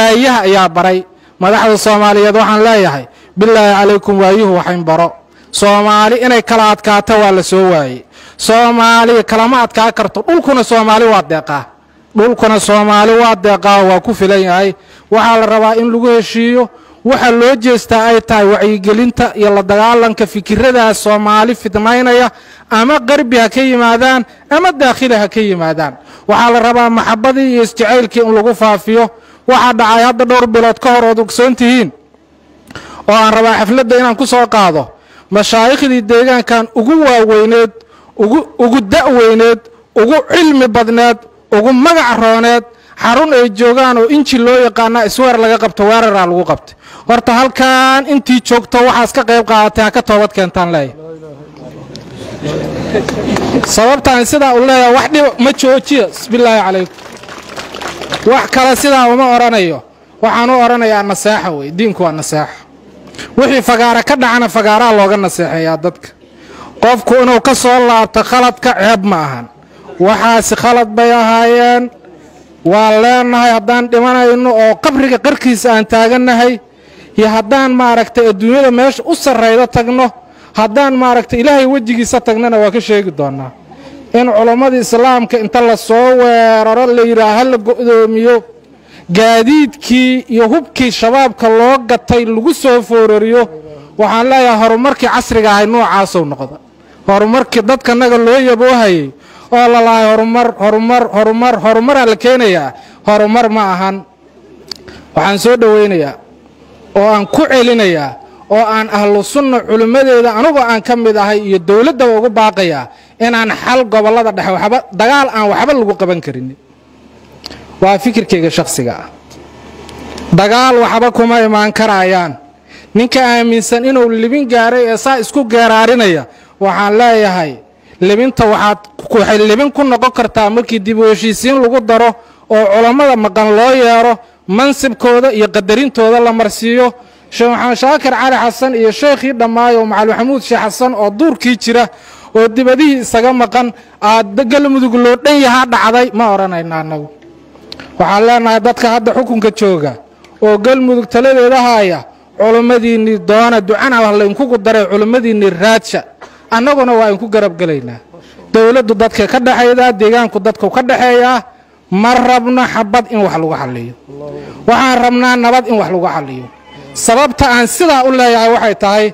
waayaha ayaa baray. Madaxda soomaaliyeed waxaan leeyahay bilaahi calaykum waayuhu waxayn baro. Soomaali inay kala adkaato waa la soo waayey. Soomaali kalama adkaa karto. Dhulkuna soomaali waa deeqaa. Dhulkuna soomaali waa deeqaa waa ku filan yahay. Waxaa la rabaa in lagu heshiiyo. Waxa loo jeestaa ay tahay wacyigelinta iyo la dagaalanka fikiradaas soomaali fidmaynaya ama qarbi ha ka yimaadaan ama daakhili ha ka yimaadaan. Waxaa la rabaa maxabadii iyo isjacaylkii in lagu faafiyo waxaa dhacay hadda dhowr bilood ka hor ood ogsoon tihiin. Oo aan rabaa xafladda inaan ku soo qaado mashaaikhdii deegaankan ugu waaweyneed ugu da'weyneed ugu cilmi badneed ugu magac rooneed xarun ay joogaan oo inji loo yaqaana isweer laga qabto weeraraa lagu qabtay. Horta halkan intii joogto waxaas ka qayb qaadatay ha ka toobad keentaan leeya sababtaan sidaa u leeyahay wax dhiba ma joojiya bilaahi calaykum wax kale sidaa uma odhanayo waxaan u odhanayaa nasaaxa wey diinku waa nasaaxa wixii fagaara ka dhacana fagaaraha looga naseexeeyaa dadka. Qofku inuu ka soo laabto khaladka ceeb ma ahan. Waxaasi khalad bay ahaayeen. Waan leenahay haddaan dhimanayno oo qabriga qarkiisa aan taagannahay iyo haddaan maaragtay adduunyada meesha u sarraydo tagno haddaan maaragtay ilaahay wejigiisa tagnana waa ka sheegi doonnaa in culammada islaamka inta la soo weeraro la yidhaah ha la go'doomiyo. Gaadiidkii iyo hubkii shabaabka loo gatay lagu soo foorariyo waxaan leeyahay horumarkii casriga ahay noocaasou noqda. Horumarkii dadkanaga loo yaboohayay oo lalahay horumar horumar horumar horumaraa la keenayaa horumar ma ahan. Waxaan soo dhowaynayaa oo aan ku celinayaa oo aan ahlu sunna culimmadeeda anugu aan ka mid ahay iyo dowladdaba ugu baaqayaa inaan xal gobollada dhexe waxba dagaal aan waxba lagu qaban karin waa fikirkayga shakhsiga ah. Dagaal waxba kuma imaan karayaan. Ninka aaminsan inuu libin gaaray ee saa isku geeraarinaya waxaan leeyahay libinta waxaad waxay libin ku noqon kartaa markii dib u heshiisiin lagu daro oo culammada maqan loo yeero mansibkooda iyo qadarintooda la marsiiyo sheekh maxamed shaakir cali xasan iyo sheekhii dhammaayo macali maxamuud sheekh xasan oo duurkii jira oo dibadihii isaga maqan aad galmudug loo dhan yahaa dhacday ma odhanayna annagu waxaan leenahay dadka hadda xukunka jooga oo galmudug taladeeda haaya culummadiinnii doona ducana ah laynkugu daray culummadiinnii raadsha annaguna waa inku garabgelaynaa dowladdu dadka ka dhexaydaa deegaanku dadku ka dhexeeyaa ma rabno xabad in wax lagu xalliyo. Waxaan rabnaa nabad in wax lagu xalliyo sababta aan sidaa u leeyahay waxay tahay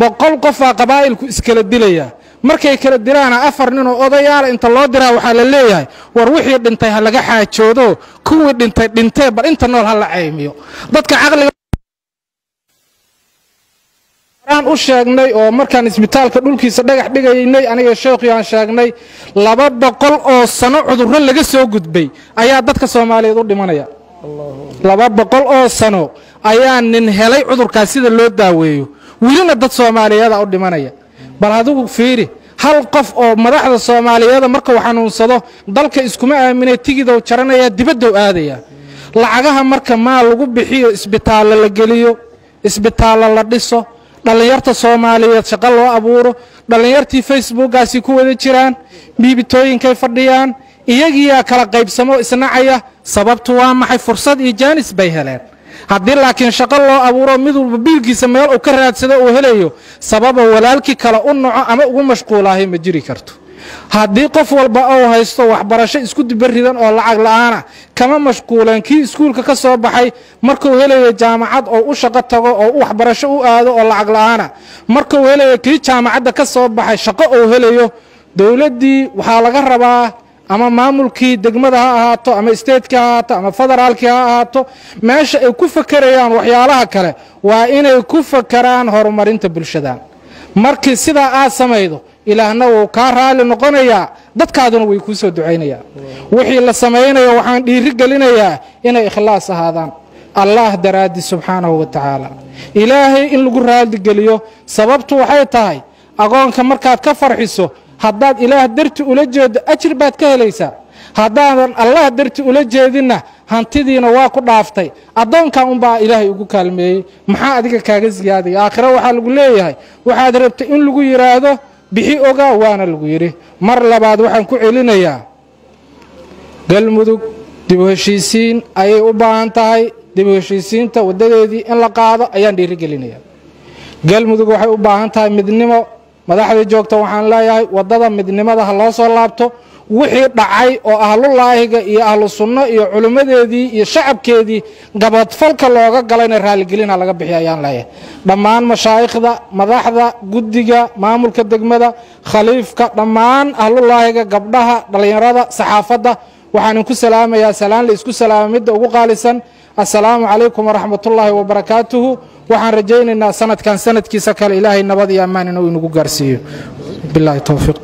boqol qofaa qabaa'ilku iskala dilayaa markay kala diraana afar ninoo odayaala inta loo diraa waxaa la leeyahay war wixii dhintay ha laga xaajoodo kuwii dhintay dhintee bal inta nool ha la caymiyo. Dadka caqliga aan u sheegnay oo markaan isbitaalka dhulkiisa dhagax dhigaynay aniga sheekhii aan sheegnay laba boqol oo sano cudurro laga soo gudbay ayaa dadka soomaaliyeed u dhimanaya. Laba boqol oo sano ayaa nin helay cudurkaas sida loo daaweeyo. Welina dad soomaaliyeeda u dhimanaya. Bal adigu fiiri hal qof oo madaxda soomaaliyeeda markuu xanuunsado dalka iskuma aaminay tigidow jaranaya dibaddow aadaya. Lacagaha marka maa lagu bixiyo isbitaallo la geliyo isbitaallo la dhiso dhallinyarta soomaaliyeed shaqo loo abuuro dhallinyartii facebookaasi ku wada jiraan biibitooyinkay fadhiyaan iyagiiyaa kala qaybsamo isnacaya sababtu waa maxay fursad iyo jaanis bay heleen haddii laakiin shaqo loo abuuro mid walba biilkiisa meel uu ka raadsado uu helayo sababa walaalkii kale u naco ama ugu mashquulaahay ma jiri karto. Haddii qof walba ou haysto waxbarasho isku dibaridan oo lacag la'aana kama mashquuleen kii iskuulka ka soo baxay markuu helayo jaamacad oo u shaqo tago oo waxbarasho u aado oo lacag la'aana markuu helayo kii jaamacadda ka soo baxay shaqo uu helayo dowladdii waxaa laga rabaa ama maamulkii degmada ha ahaato ama isteedkii ha ahaato ama federaalkii ha ahaato meesha ay ku fakerayaan waxyaalaha kale waa inay ku fakeraan horumarinta bulshada. Markii sidaa aad samaydo ilaahna wuu kaa raali noqonayaa dadkaaduna way kuu soo ducaynayaan wixii la samaynayo waxaan dhiiri gelinayaa inay ikhlaas ahaadaan. Allah daraaddi subxaanahu wa tacaala. Ilaahay in lagu raaligeliyo sababtu waxay tahay agoonka markaad ka farxiso haddaad ilaah darti ula jeedo ajir baad ka helaysaa. Haddaadan allah darti ula jeedinna hantidiina waa ku dhaaftay. Addoonkan unbaa ilaahay ugu kaalmeeyey. Maxaa adiga kaaga siyaadaya aakhiro waxaa lagu leeyahay. Waxaad rabtay in lagu yidhaahdo bixi ogaa waana lagu yidhi. Mar labaad waxaan ku celinayaa. Galmudug dib u heshiisiin ayay u baahan tahay. Dib u heshiisiinta waddadeedii in la qaado ayaan dhiirigelinaya galmudug waxay u baahan tahay midnimo madaxda joogta waxaan leeyahay waddada midnimada ha loo soo laabto wixii dhacay oo ahlulaahiga iyo ahlu sunno iyo culimmadeedii iyo shacabkeedii gabadfalka looga galayna raaligelin ha laga bixiya ayaan leeyahay. Dhammaan mashaayikhda madaxda guddiga maamulka degmada khaliifka dhammaan ahlulaahiga gabdhaha dhallinyarada saxaafadda waxaan inku salaamayaa salaan la isku salaama midda ugu qaalisan. Assalaamu calaykum waraxmatullaahi wabarakaatuhu waxaan rajaynaynaa sanadkan sanadkiisa kale ilaahay nabad iyo ammaan inuu inagu gaarsiiyo. Bilahi towfiiq